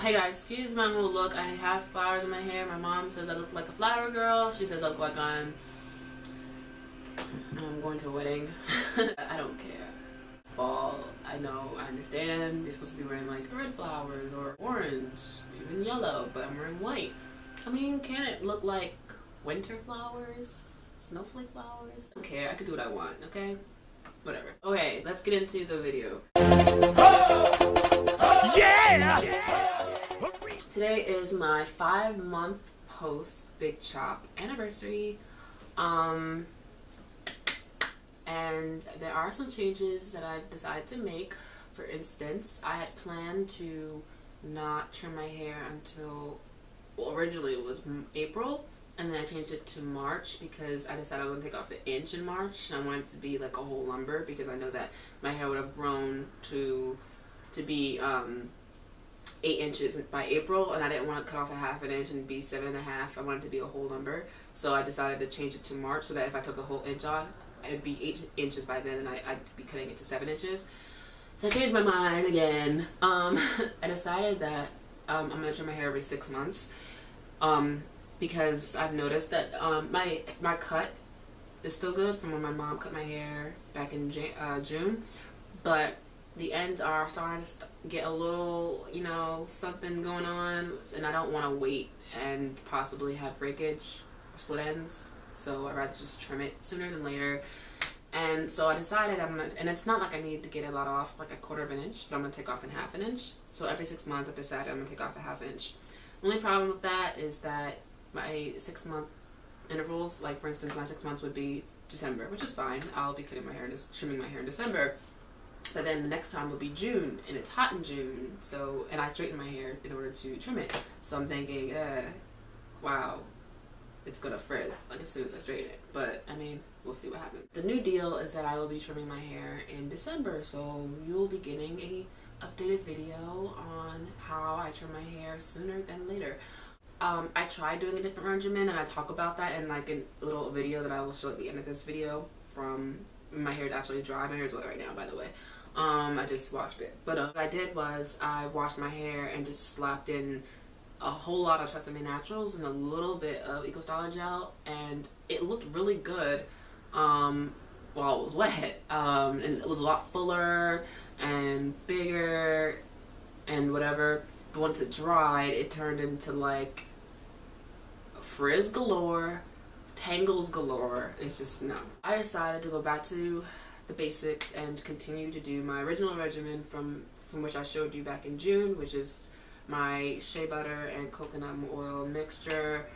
Hey guys, excuse my whole look. I have flowers in my hair. My mom says I look like a flower girl. She says I look like I'm I'm going to a wedding. I don't care. It's fall. I know, I understand. You're supposed to be wearing like red flowers or orange, even yellow, but I'm wearing white. I mean, can it look like winter flowers? Snowflake flowers? I don't care. I can do what I want, okay? Whatever. Okay, let's get into the video. Yeah! Today is my five month post Big Chop anniversary. Um, and there are some changes that I've decided to make. For instance, I had planned to not trim my hair until, well, originally it was April, and then I changed it to March because I decided I was going to take off an inch in March, and I wanted it to be like a whole lumber because I know that my hair would have grown to to be um, eight inches by April, and I didn't want to cut off a half an inch and be seven and a half. I wanted to be a whole number, so I decided to change it to March so that if I took a whole inch off, it'd be eight inches by then, and I, would be cutting it to seven inches. So I changed my mind again. Um, I decided that um, I'm gonna trim my hair every six months um, because I've noticed that um, my my cut is still good from when my mom cut my hair back in Jan uh, June, but the ends are starting to get a little, you know, something going on, and I don't want to wait and possibly have breakage or split ends. So I'd rather just trim it sooner than later. And so I decided I'm gonna, and it's not like I need to get a lot off, like a quarter of an inch, but I'm gonna take off in half an inch. So every six months I've decided I'm gonna take off a half inch. Only problem with that is that my six month intervals, like for instance, my six months would be December, which is fine. I'll be cutting my hair, and trimming my hair in December. But then the next time will be June, and it's hot in June. So, and I straighten my hair in order to trim it. So I'm thinking, uh, wow, it's gonna frizz like as soon as I straighten it. But I mean, we'll see what happens. The new deal is that I will be trimming my hair in December, so you'll be getting a updated video on how I trim my hair sooner than later. Um, I tried doing a different regimen and I talk about that in like a little video that I will show at the end of this video from my hair is actually dry. My hair is wet right now by the way. Um, I just washed it. But uh, what I did was I washed my hair and just slapped in a whole lot of Tresemme Naturals and a little bit of Eco Styler Gel and it looked really good um, while it was wet. Um, and it was a lot fuller and bigger and whatever. But once it dried, it turned into like frizz galore, tangles galore. It's just no. I decided to go back to the basics and continue to do my original regimen from from which I showed you back in June, which is my shea butter and coconut oil mixture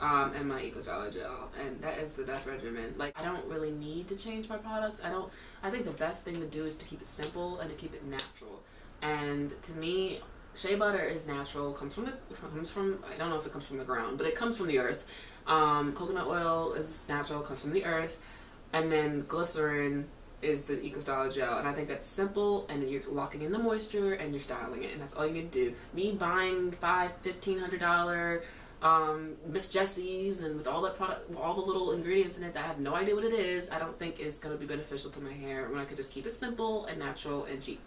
um, and my Eco Styler gel and that is the best regimen like I don't really need to change my products I don't I think the best thing to do is to keep it simple and to keep it natural and to me shea butter is natural comes from the comes from I don't know if it comes from the ground but it comes from the earth um, coconut oil is natural comes from the earth and then glycerin is the Eco Styler Gel. And I think that's simple and you're locking in the moisture and you're styling it. And that's all you need to do. Me buying five, fifteen hundred dollar um, Miss Jessie's and with all that product, all the little ingredients in it that I have no idea what it is, I don't think is going to be beneficial to my hair when I could just keep it simple and natural and cheap.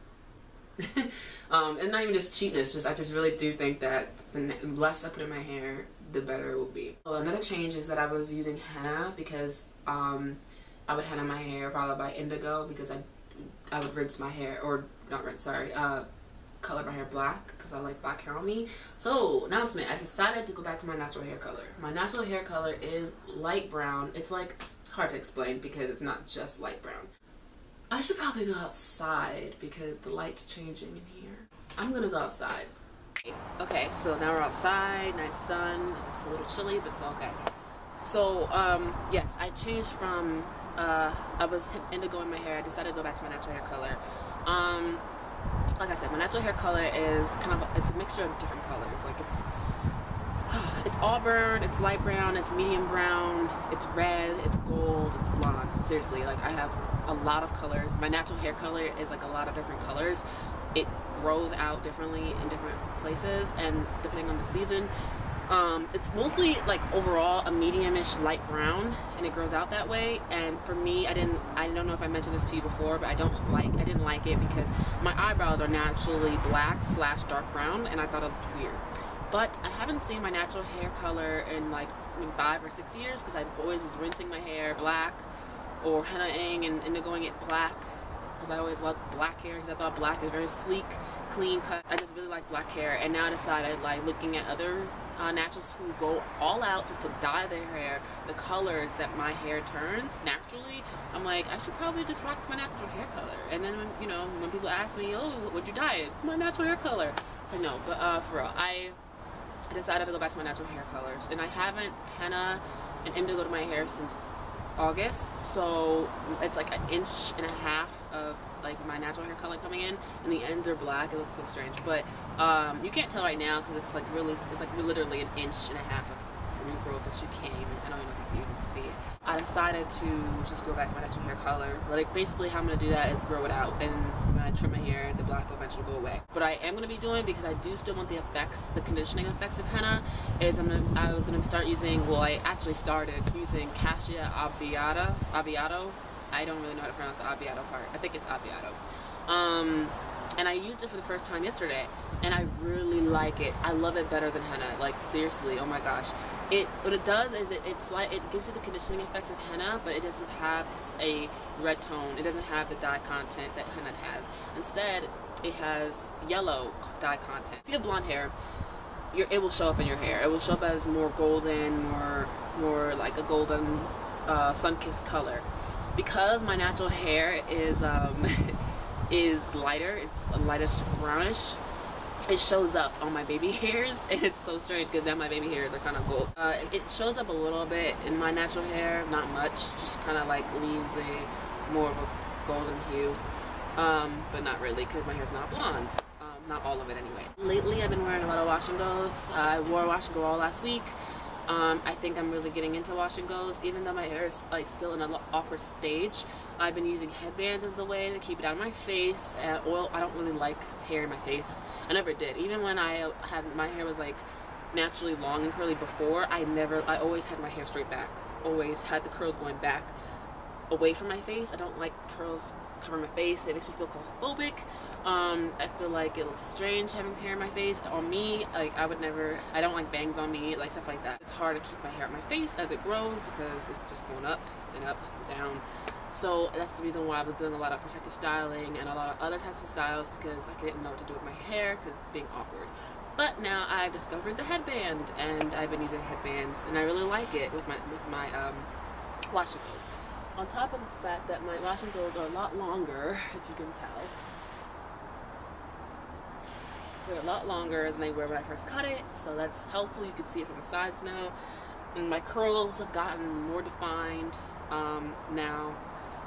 um, and not even just cheapness, just I just really do think that the less I put in my hair, the better it will be. Well, another change is that I was using henna because um, I would henna my hair followed by indigo because I I would rinse my hair or not rinse sorry uh color my hair black because I like black hair on me. So announcement I decided to go back to my natural hair color. My natural hair color is light brown. It's like hard to explain because it's not just light brown. I should probably go outside because the light's changing in here. I'm gonna go outside. Okay, so now we're outside, nice sun. It's a little chilly, but it's okay. So, um, yes, I changed from uh, I was indigo in my hair. I decided to go back to my natural hair color. Um, like I said, my natural hair color is kind of it's a mixture of different colors. Like it's it's auburn, it's light brown, it's medium brown, it's red, it's gold, it's blonde. Seriously, like I have a lot of colors. My natural hair color is like a lot of different colors. It grows out differently in different places, and depending on the season, Um, it's mostly like overall a medium-ish light brown and it grows out that way and for me I didn't I don't know if I mentioned this to you before but I don't like I didn't like it because my eyebrows are naturally black slash dark brown and I thought it looked weird but I haven't seen my natural hair color in like I mean, five or six years because I always was rinsing my hair black or hennaing and undergoing it black because I always loved black hair because I thought black is very sleek, clean cut. I just really like black hair and now I decided like looking at other uh, naturals who go all out just to dye their hair the colors that my hair turns naturally I'm like I should probably just rock my natural hair color. And then you know when people ask me oh what'd you dye it? It's my natural hair color. Like no but uh, for real I decided to go back to my natural hair colors. And I haven't henna and indigo to my hair since August. So it's like an inch and a half of like my natural hair color coming in. And the ends are black. It looks so strange. But um, you can't tell right now because it's like really it's like literally an inch and a half of growth that you even I don't even think you even see it I decided to just go back to my natural hair color like basically how I'm gonna do that is grow it out and when I trim my hair the black will eventually go away what I am gonna be doing because I do still want the effects the conditioning effects of henna is I'm gonna I was gonna start using well I actually started using Cassia Abbiata Abbiato I don't really know how to pronounce the Abbiato part. I think it's Abbiato. Um, and I used it for the first time yesterday, and I really like it. I love it better than henna. Like seriously, oh my gosh. It what it does is it, it's like it gives you the conditioning effects of henna, but it doesn't have a red tone. It doesn't have the dye content that henna has. Instead, it has yellow dye content. If you have blonde hair, it will show up in your hair. It will show up as more golden, more more like a golden uh, sun-kissed color because my natural hair is um, is lighter, it's a lightish brownish, it shows up on my baby hairs and it's so strange because now my baby hairs are kind of gold. Uh, it shows up a little bit in my natural hair, not much, just kind of like leaves a more of a golden hue, um, but not really because my hair's not blonde. Um, not all of it anyway. Lately I've been wearing a lot of wash and goes. I wore wash and go all last week. Um, I think I'm really getting into wash and goes, even though my hair is like still in an awkward stage. I've been using headbands as a way to keep it out of my face. And oil, I don't really like hair in my face. I never did. Even when I had my hair was like naturally long and curly before, I never, I always had my hair straight back. Always had the curls going back away from my face. I don't like curls cover my face. It makes me feel claustrophobic. Um, I feel like it looks strange having hair in my face. On me, like I would never, I don't like bangs on me, like stuff like that. It's hard to keep my hair on my face as it grows because it's just going up and up and down. So that's the reason why I was doing a lot of protective styling and a lot of other types of styles because I didn't know what to do with my hair because it's being awkward. But now I've discovered the headband and I've been using headbands and I really like it with my with my um, wash and goes. On top of the fact that my wash and goes are a lot longer, if you can tell. They're a lot longer than they were when I first cut it, so that's helpful. You can see it from the sides now. And my curls have gotten more defined um, now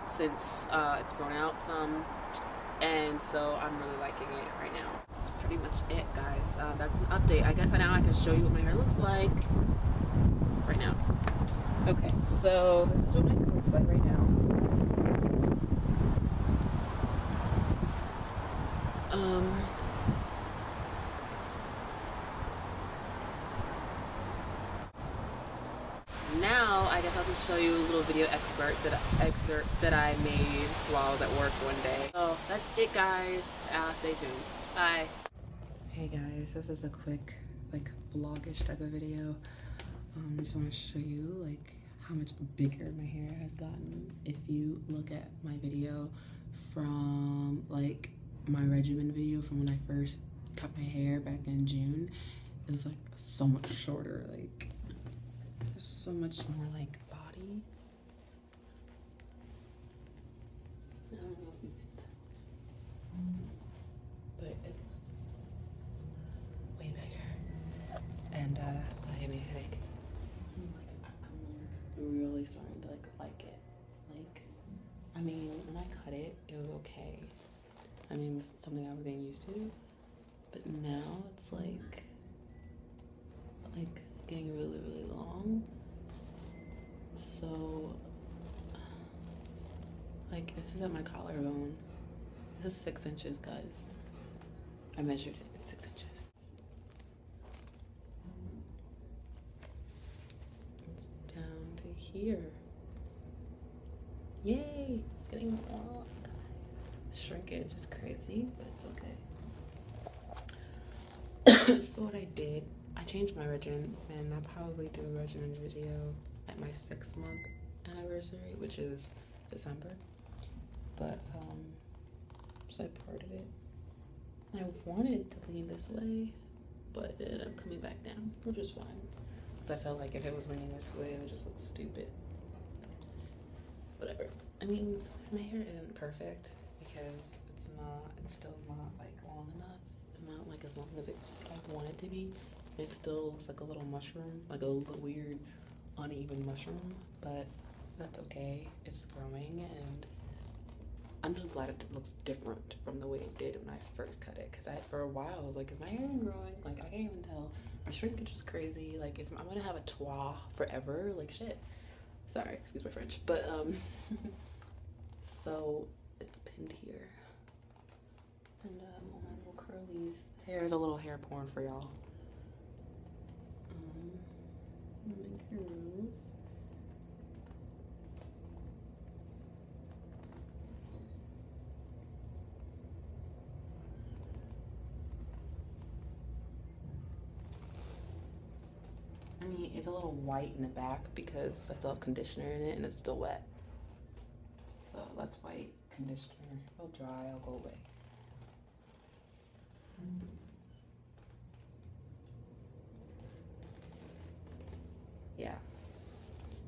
since uh, it's grown out some. And so I'm really liking it right now. That's pretty much it, guys. Uh, that's an update. I guess now I can show you what my hair looks like right now. Okay, so this is what my hair looks like right now. Um, now I guess I'll just show you a little video expert that excerpt that I made while I was at work one day. So that's it guys. Uh, stay tuned. Bye. Hey guys, this is a quick like vlogish type of video. Um, I just want to show you like how much bigger my hair has gotten. If you look at my video from like my regimen video from when I first cut my hair back in June, it was like so much shorter. Like so much more like body. I don't know if you but it's way bigger. And uh, I have a headache really starting to like like it. Like, I mean, when I cut it, it was okay. I mean, it was something I was getting used to, but now it's like, like getting really, really long. So, like, this is at my collarbone. This is six inches, guys. I measured it. It's six inches. Here. Yay! It's getting long, guys. Shrinkage is crazy, but it's okay. so what I did, I changed my regimen, and I'll probably do a regimen video at my six month anniversary, which is December. But um, so I parted it. I wanted to lean this way, but it ended up coming back down, which is fine. Because I felt like if it was leaning this way, it would just look stupid. Whatever. I mean, my hair isn't perfect because it's not, it's still not like long enough. It's not like as long as it, I want it to be. It still looks like a little mushroom, like a little weird, uneven mushroom, but that's okay. It's growing and I'm just glad it looks different from the way it did when I first cut it. Cause I, for a while, I was like, is my hair even growing? Like, I can't even tell. My shrinkage is crazy. Like, is, I'm gonna have a toit forever. Like, shit. Sorry, excuse my French. But, um, so it's pinned here. And, um, all my little curlies. Hair is a little hair porn for y'all. Um, my curls. Mean, it's a little white in the back because I still have conditioner in it and it's still wet. So that's white conditioner. It'll dry, I'll go away. Yeah.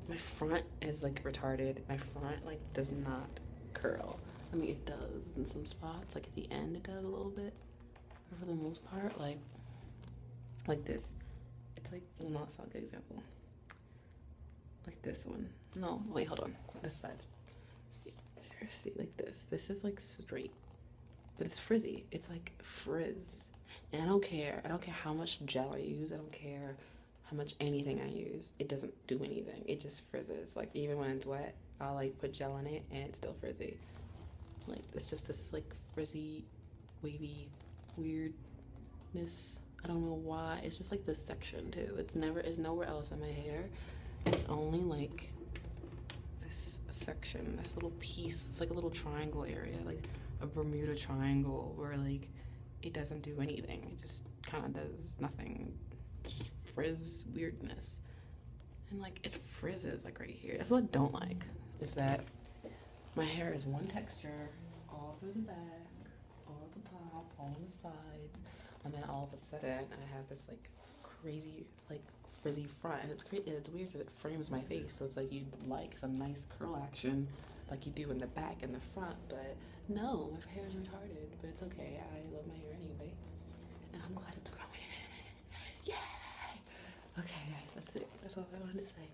My front is like retarded. My front like does not curl. I mean, it does in some spots. Like at the end, it does a little bit. But for the most part, like like this it's like well not a good example. Like this one. No wait hold on. This side's Seriously, like this. This is like straight. But it's frizzy. It's like frizz. And i don't care. I don't care how much gel i use. I don't care how much anything i use. It doesn't do anything. It just frizzes. Like even when it's wet i'll like put gel in it and it's still frizzy. Like it's just this like frizzy wavy weirdness I don't know why. It's just like this section too. It's never it's nowhere else in my hair. It's only like this section, this little piece. It's like a little triangle area, like a Bermuda triangle where like it doesn't do anything. It just kind of does nothing. Just frizz weirdness. And like it frizzes like right here. That's what I don't like. Is that my hair is one texture all through the back, all at the top, all the sides and then all of a sudden I have this like crazy like frizzy front and it's great it's weird that it frames my face so it's like you'd like some nice curl action like you do in the back and the front but no my hair is retarded but it's okay I love my hair anyway. And I'm glad it's growing. Yay okay guys that's it. That's all I wanted to say